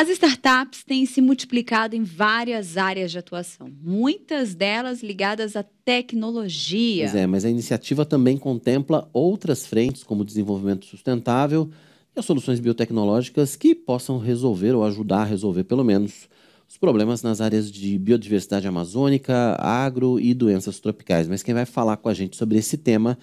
As startups têm se multiplicado em várias áreas de atuação, muitas delas ligadas à tecnologia. Pois é, mas a iniciativa também contempla outras frentes, como desenvolvimento sustentável e as soluções biotecnológicas que possam resolver ou ajudar a resolver, pelo menos, os problemas nas áreas de biodiversidade amazônica, agro e doenças tropicais. Mas quem vai falar com a gente sobre esse tema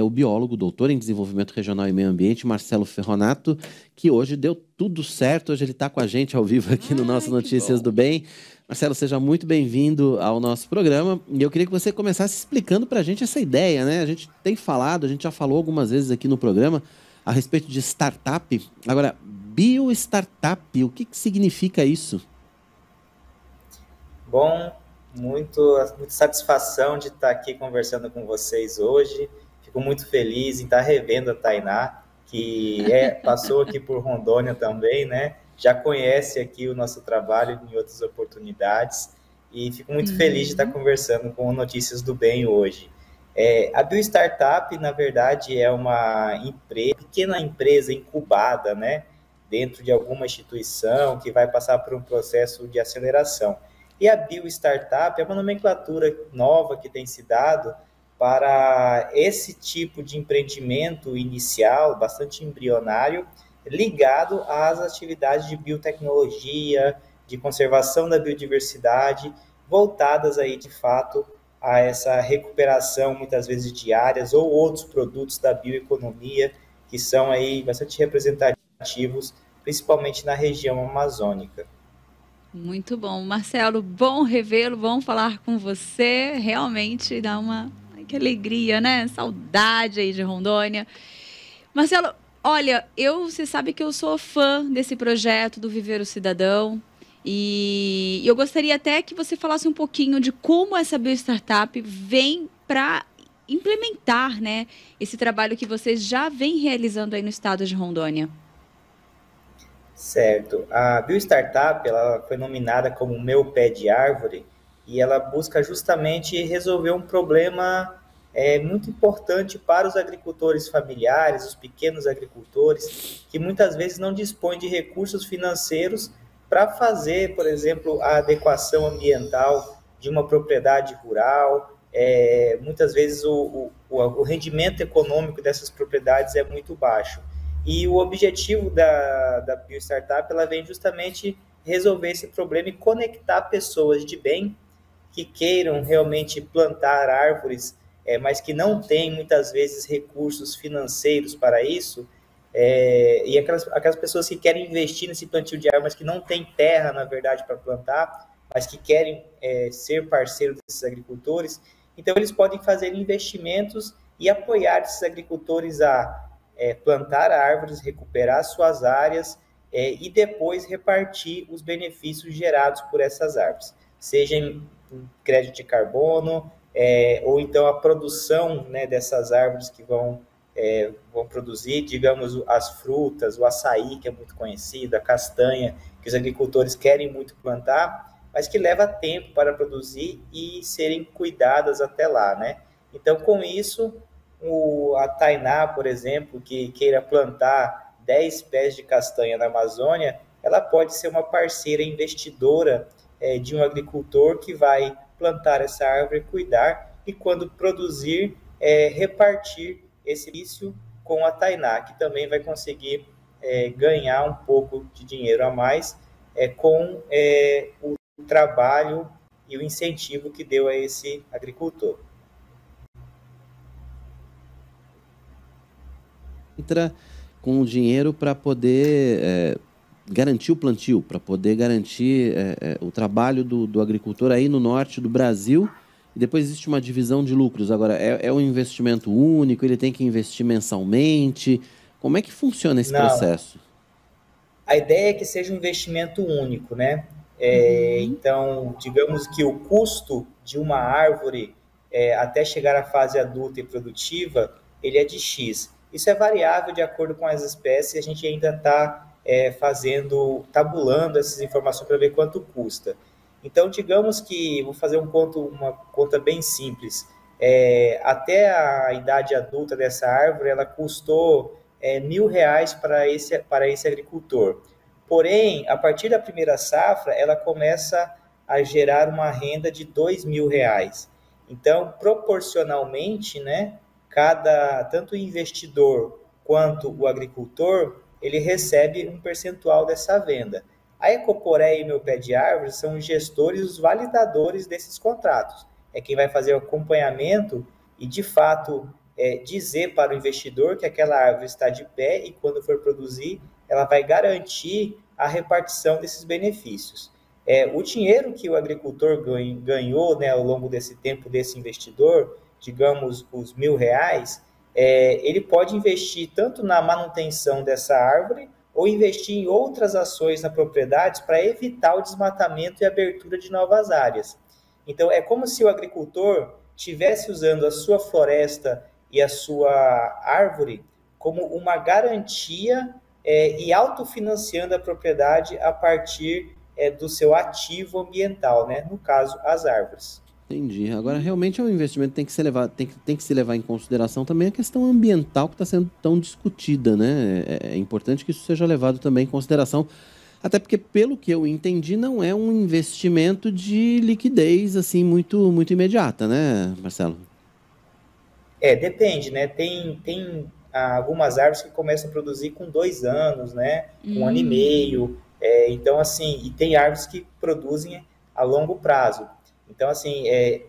o biólogo, doutor em desenvolvimento regional e meio ambiente, Marcelo Ferronato, que hoje deu tudo certo. Hoje ele está com a gente ao vivo aqui no nosso Notícias do Bem. Marcelo, seja muito bem-vindo ao nosso programa. E eu queria que você começasse explicando para a gente essa ideia, né? A gente tem falado, a gente já falou algumas vezes aqui no programa a respeito de startup. Agora, bio-startup, o que, que significa isso? Bom, muito, muita satisfação de estar aqui conversando com vocês hoje. Fico muito feliz em estar revendo a Tainá, que é, passou aqui por Rondônia também, né? Já conhece aqui o nosso trabalho em outras oportunidades e fico muito uhum. feliz de estar uhum. conversando com Notícias do Bem hoje. É, a Bio Startup, na verdade, é uma empresa, pequena empresa incubada, né? Dentro de alguma instituição que vai passar por um processo de aceleração. E a Bio Startup é uma nomenclatura nova que tem se dado para esse tipo de empreendimento inicial, bastante embrionário, ligado às atividades de biotecnologia, de conservação da biodiversidade, voltadas aí de fato a essa recuperação muitas vezes de áreas ou outros produtos da bioeconomia que são aí bastante representativos, principalmente na região amazônica. Muito bom, Marcelo, bom revê-lo, bom falar com você, realmente dá uma que alegria, né? Saudade aí de Rondônia. Marcelo, olha, eu, você sabe que eu sou fã desse projeto do Viver o Cidadão. E eu gostaria até que você falasse um pouquinho de como essa Biostartup vem para implementar né, esse trabalho que vocês já vêm realizando aí no estado de Rondônia. Certo. A Biostartup ela foi nominada como Meu Pé de Árvore e ela busca justamente resolver um problema é muito importante para os agricultores familiares, os pequenos agricultores, que muitas vezes não dispõem de recursos financeiros para fazer, por exemplo, a adequação ambiental de uma propriedade rural. É, muitas vezes o, o, o rendimento econômico dessas propriedades é muito baixo. E o objetivo da, da Bio Startup ela vem justamente resolver esse problema e conectar pessoas de bem que queiram realmente plantar árvores é, mas que não tem muitas vezes recursos financeiros para isso, é, e aquelas, aquelas pessoas que querem investir nesse plantio de árvores, que não tem terra, na verdade, para plantar, mas que querem é, ser parceiro desses agricultores, então eles podem fazer investimentos e apoiar esses agricultores a é, plantar árvores, recuperar suas áreas é, e depois repartir os benefícios gerados por essas árvores, seja em crédito de carbono, é, ou então a produção né, dessas árvores que vão, é, vão produzir, digamos, as frutas, o açaí, que é muito conhecido, a castanha, que os agricultores querem muito plantar, mas que leva tempo para produzir e serem cuidadas até lá, né? Então, com isso, o, a Tainá, por exemplo, que queira plantar 10 pés de castanha na Amazônia, ela pode ser uma parceira investidora é, de um agricultor que vai plantar essa árvore, cuidar e quando produzir, é, repartir esse vício com a Tainá, que também vai conseguir é, ganhar um pouco de dinheiro a mais é, com é, o trabalho e o incentivo que deu a esse agricultor. Entra com o dinheiro para poder é, garantir o plantio, para poder garantir é, é, o trabalho do, do, agricultor aí no norte do Brasil. E depois existe uma divisão de lucros. Agora, é, é um investimento único, ele tem que investir mensalmente. Como é que funciona esse Não. processo? A ideia é que seja um investimento único, né? É, uhum. Então, digamos que o custo de uma árvore é, até chegar à fase adulta e produtiva, ele é de X. Isso é variável de acordo com as espécies, a gente ainda está é, fazendo, tabulando essas informações para ver quanto custa. Então, digamos que, vou fazer um ponto, uma conta bem simples, é, até a idade adulta dessa árvore, ela custou é, mil reais para esse, para esse agricultor. Porém, a partir da primeira safra, ela começa a gerar uma renda de dois mil reais. Então, proporcionalmente, né, cada tanto o investidor quanto o agricultor, ele recebe um percentual dessa venda. A Ecoporé e Meu Pé de Árvore são os gestores, os validadores desses contratos. É quem vai fazer o acompanhamento e, de fato, é, dizer para o investidor que aquela árvore está de pé e, quando for produzir, ela vai garantir a repartição desses benefícios. É, o dinheiro que o agricultor ganhou né, ao longo desse tempo desse investidor, digamos os mil reais, é, ele pode investir tanto na manutenção dessa árvore ou investir em outras ações na propriedade para evitar o desmatamento e abertura de novas áreas. Então, é como se o agricultor tivesse usando a sua floresta e a sua árvore como uma garantia é, e autofinanciando a propriedade a partir é, do seu ativo ambiental, né? no caso, as árvores. Entendi. Agora, realmente, o é investimento tem que, ser levado, tem, que, tem que se levar em consideração também a questão ambiental que está sendo tão discutida. Né? É, é importante que isso seja levado também em consideração, até porque, pelo que eu entendi, não é um investimento de liquidez assim muito, muito imediata, né, Marcelo? É, depende, né? Tem, tem algumas árvores que começam a produzir com dois anos, né? Um ano e hum. meio. É, então, assim, e tem árvores que produzem a longo prazo. Então, assim, é,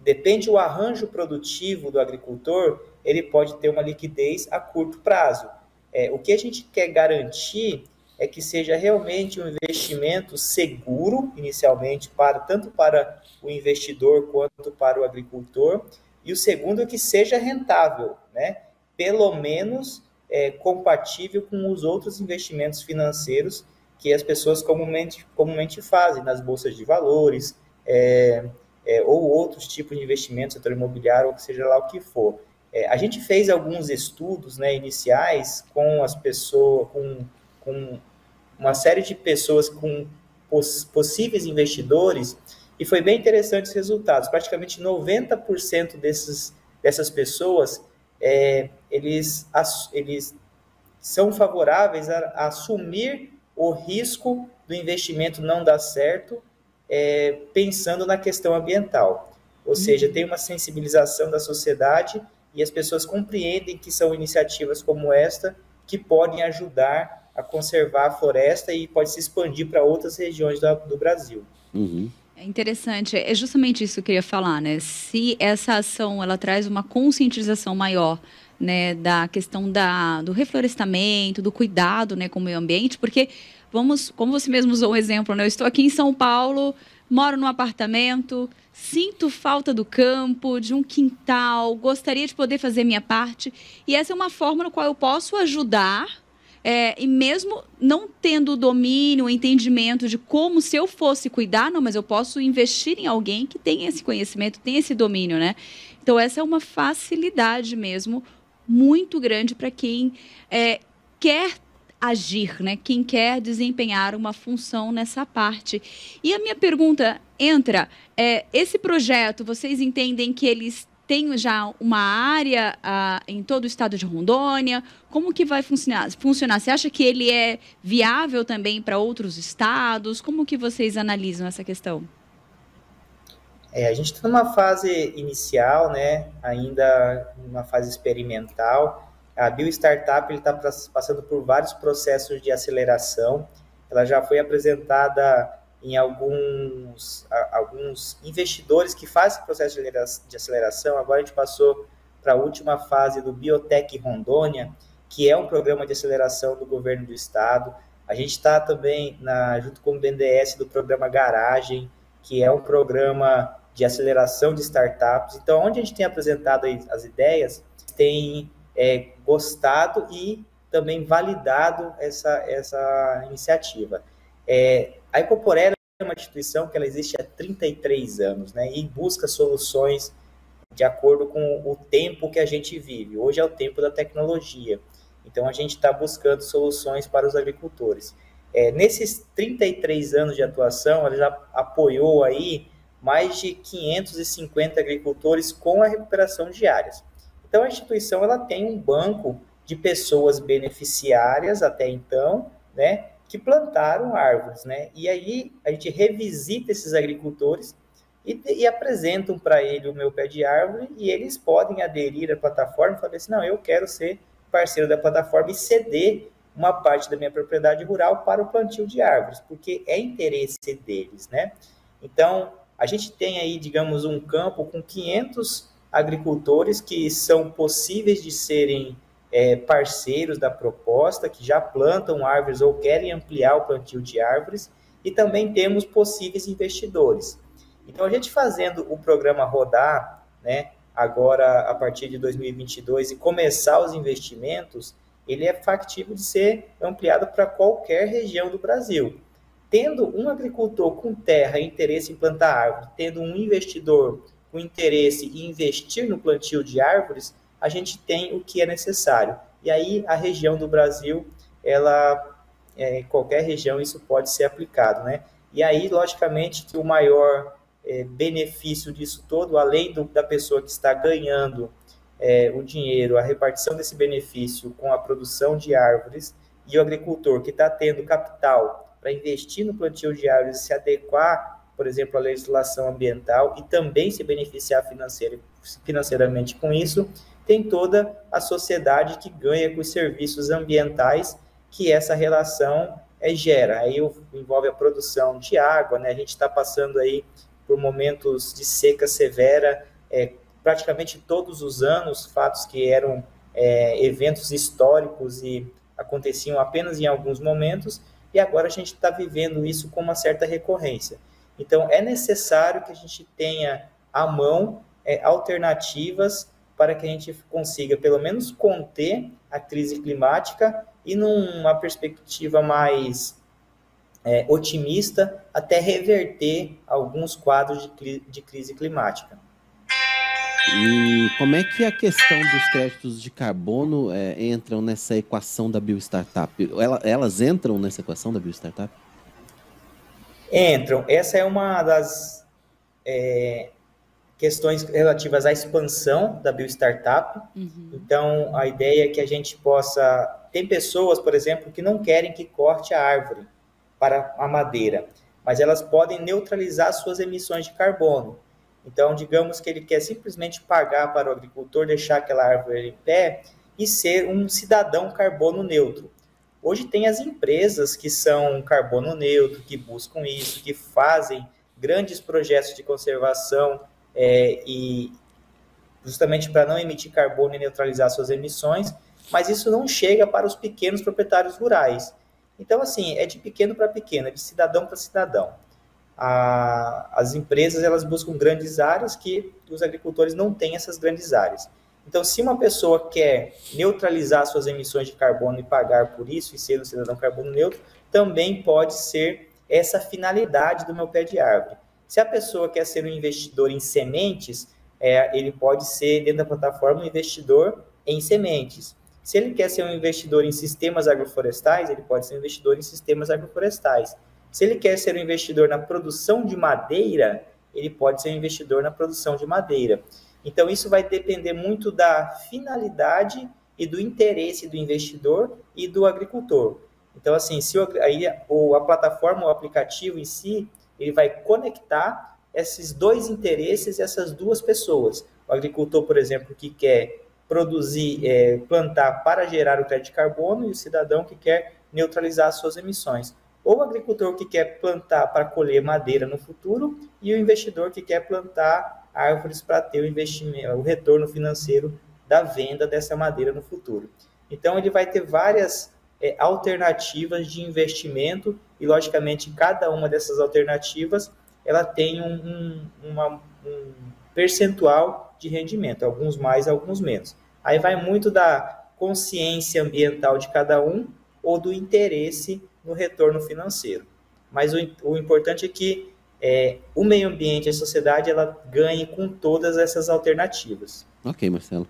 depende o arranjo produtivo do agricultor, ele pode ter uma liquidez a curto prazo. É, o que a gente quer garantir é que seja realmente um investimento seguro, inicialmente, para tanto para o investidor quanto para o agricultor, e o segundo é que seja rentável, né? pelo menos é, compatível com os outros investimentos financeiros que as pessoas comumente, comumente fazem nas bolsas de valores é, é, ou outros tipos de investimentos, setor imobiliário, ou que seja lá o que for. É, a gente fez alguns estudos né, iniciais com as pessoas, com, com uma série de pessoas com poss possíveis investidores e foi bem interessante os resultados. Praticamente 90% desses, dessas pessoas é, eles, eles são favoráveis a, a, assumir o risco do investimento não dar certo, é, pensando na questão ambiental. Ou uhum. seja, tem uma sensibilização da sociedade e as pessoas compreendem que são iniciativas como esta que podem ajudar a conservar a floresta e pode se expandir para outras regiões do, do Brasil. Uhum. É interessante, é justamente isso que eu queria falar, né? Se essa ação ela traz uma conscientização maior, né, da questão da, do reflorestamento, do cuidado, né, com o meio ambiente, porque vamos, como você mesmo usou um exemplo, né? Eu estou aqui em São Paulo, moro num apartamento, sinto falta do campo, de um quintal, gostaria de poder fazer minha parte, e essa é uma forma no qual eu posso ajudar é, e mesmo não tendo o domínio, o entendimento de como se eu fosse cuidar, não, mas eu posso investir em alguém que tem esse conhecimento, tem esse domínio, né? Então essa é uma facilidade mesmo muito grande para quem é, quer agir, né? Quem quer desempenhar uma função nessa parte. E a minha pergunta entra: é, esse projeto, vocês entendem que eles tem já uma área uh, em todo o estado de Rondônia? Como que vai funcionar? funcionar? Você acha que ele é viável também para outros estados? Como que vocês analisam essa questão? É, a gente está numa fase inicial, né? ainda numa fase experimental. A Bio Startup está passando por vários processos de aceleração. Ela já foi apresentada em alguns, alguns investidores que fazem processo de aceleração. Agora a gente passou para a última fase do Biotech Rondônia, que é um programa de aceleração do governo do estado. A gente está também, na, junto com o BNDES, do programa Garagem, que é um programa de aceleração de startups. Então, onde a gente tem apresentado as ideias, tem é, gostado e também validado essa, essa iniciativa. É, a Ecoporé é uma instituição que ela existe há 33 anos, né, e busca soluções de acordo com o tempo que a gente vive. Hoje é o tempo da tecnologia, então a gente está buscando soluções para os agricultores. É, nesses 33 anos de atuação, ela já apoiou aí mais de 550 agricultores com a recuperação de áreas. Então a instituição ela tem um banco de pessoas beneficiárias até então, né, que plantaram árvores, né? E aí a gente revisita esses agricultores e, e apresentam para ele o meu pé de árvore e eles podem aderir à plataforma e falar assim, não, eu quero ser parceiro da plataforma e ceder uma parte da minha propriedade rural para o plantio de árvores, porque é interesse deles, né? Então, a gente tem aí, digamos, um campo com 500 agricultores que são possíveis de serem é, parceiros da proposta, que já plantam árvores ou querem ampliar o plantio de árvores, e também temos possíveis investidores. Então, a gente fazendo o programa rodar, né, agora a partir de 2022 e começar os investimentos, ele é factível de ser ampliado para qualquer região do Brasil. Tendo um agricultor com terra e interesse em plantar árvore, tendo um investidor com interesse em investir no plantio de árvores, a gente tem o que é necessário. E aí a região do Brasil, ela, é, em qualquer região isso pode ser aplicado, né? E aí, logicamente, que o maior é, benefício disso todo, além do, da pessoa que está ganhando é, o dinheiro, a repartição desse benefício com a produção de árvores e o agricultor que está tendo capital para investir no plantio de árvores e se adequar, por exemplo, à legislação ambiental e também se beneficiar financeira, financeiramente com isso, tem toda a sociedade que ganha com os serviços ambientais que essa relação é, gera. Aí envolve a produção de água, né? A gente está passando aí por momentos de seca severa, é, praticamente todos os anos, fatos que eram é, eventos históricos e aconteciam apenas em alguns momentos, e agora a gente está vivendo isso com uma certa recorrência. Então, é necessário que a gente tenha à mão é, alternativas para que a gente consiga, pelo menos, conter a crise climática e, numa perspectiva mais é, otimista até reverter alguns quadros de, de crise climática. E como é que a questão dos créditos de carbono é, entram nessa equação da biostartup? Ela, elas entram nessa equação da biostartup? Entram. Essa é uma das é, questões relativas à expansão da biostartup. Uhum. Então, a ideia é que a gente possa. Tem pessoas, por exemplo, que não querem que corte a árvore para a madeira, mas elas podem neutralizar suas emissões de carbono. Então, digamos que ele quer simplesmente pagar para o agricultor deixar aquela árvore em pé e ser um cidadão carbono neutro. Hoje tem as empresas que são carbono neutro, que buscam isso, que fazem grandes projetos de conservação é, e justamente para não emitir carbono e neutralizar suas emissões, mas isso não chega para os pequenos proprietários rurais. Então, assim, é de pequeno para pequeno, é de cidadão para cidadão. A, as empresas elas buscam grandes áreas que os agricultores não têm essas grandes áreas. Então, se uma pessoa quer neutralizar suas emissões de carbono e pagar por isso e ser um cidadão carbono neutro, também pode ser essa finalidade do meu pé de árvore. Se a pessoa quer ser um investidor em sementes, é, ele pode ser, dentro da plataforma, um investidor em sementes. Se ele quer ser um investidor em sistemas agroflorestais, ele pode ser um investidor em sistemas agroflorestais. Se ele quer ser um investidor na produção de madeira, ele pode ser um investidor na produção de madeira. Então, isso vai depender muito da finalidade e do interesse do investidor e do agricultor. Então, assim, se o, aí, a plataforma, o aplicativo em si, ele vai conectar esses dois interesses, essas duas pessoas. O agricultor, por exemplo, que quer produzir, é, plantar para gerar o crédito de carbono e o cidadão que quer neutralizar as suas emissões. Ou o agricultor que quer plantar para colher madeira no futuro e o investidor que quer plantar árvores para ter o investimento, o retorno financeiro da venda dessa madeira no futuro. Então ele vai ter várias é, alternativas de investimento e logicamente cada uma dessas alternativas ela tem um, um, uma, um percentual de rendimento, alguns mais, alguns menos. Aí vai muito da consciência ambiental de cada um ou do interesse no retorno financeiro. Mas o, o importante é que é, o meio ambiente, a sociedade, ela ganhe com todas essas alternativas. Ok, Marcelo.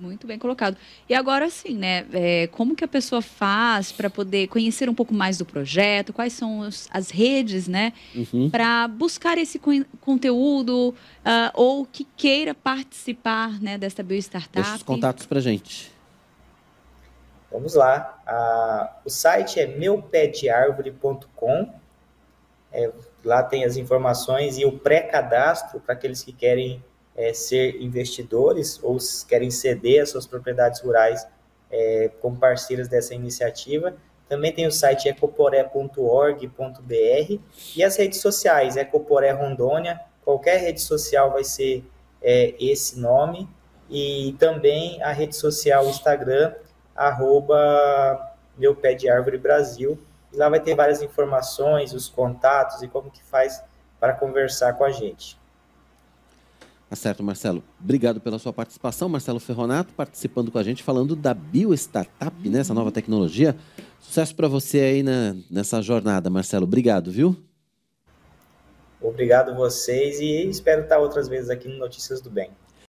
Muito bem colocado. E agora sim, né? É, como que a pessoa faz para poder conhecer um pouco mais do projeto? Quais são os, as redes, né? Uhum. Para buscar esse conteúdo uh, ou que queira participar, né? Desta biostartup. Deixa os contatos para gente. Vamos lá. Ah, o site é meupédearvore.com. É, lá tem as informações e o pré-cadastro para aqueles que querem é, ser investidores ou querem ceder as suas propriedades rurais é, como parceiras dessa iniciativa. Também tem o site ecoporé.org.br e as redes sociais, Ecoporé Rondônia, qualquer rede social vai ser é, esse nome, e também a rede social Instagram, arroba meu pé de árvore Brasil, e lá vai ter várias informações, os contatos e como que faz para conversar com a gente. Tá certo, Marcelo. Obrigado pela sua participação. Marcelo Ferronato participando com a gente, falando da BioStartup, né? essa nova tecnologia. Sucesso para você aí na, nessa jornada, Marcelo. Obrigado, viu? Obrigado vocês e espero estar outras vezes aqui no Notícias do Bem.